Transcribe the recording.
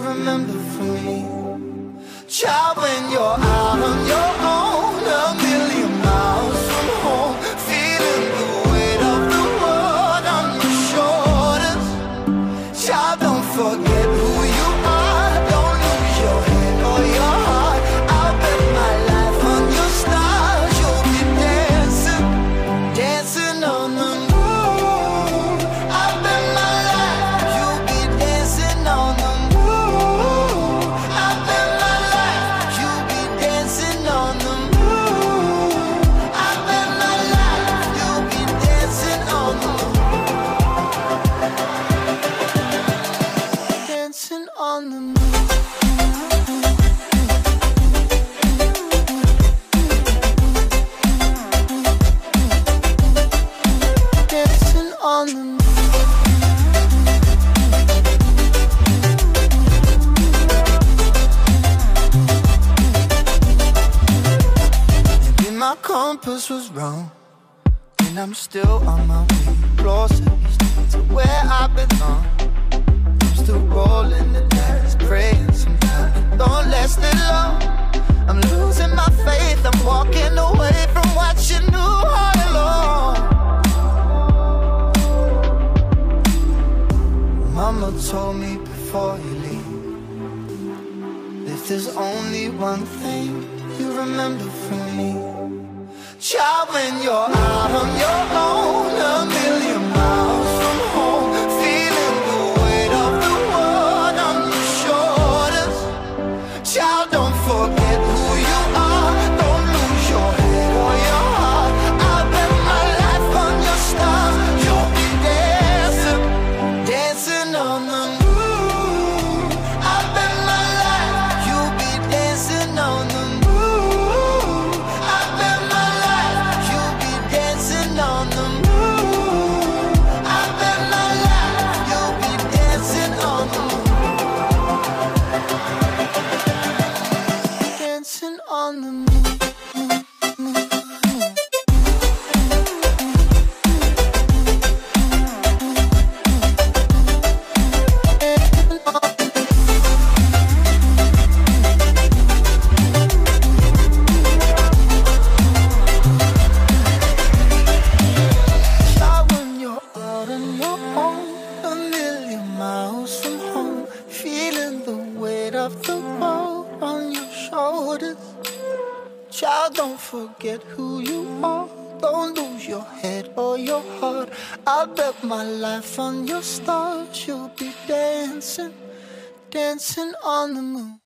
remember from me. Child, when you're out on your Dancing on the moon. On the moon. Maybe my compass was wrong, and I'm still on my way closer to where I Told me before you leave. If there's only one thing you remember from me, child, when you're out on your own, Child, don't forget who you are. Don't lose your head or your heart. I bet my life on your stars. You'll be dancing, dancing on the moon.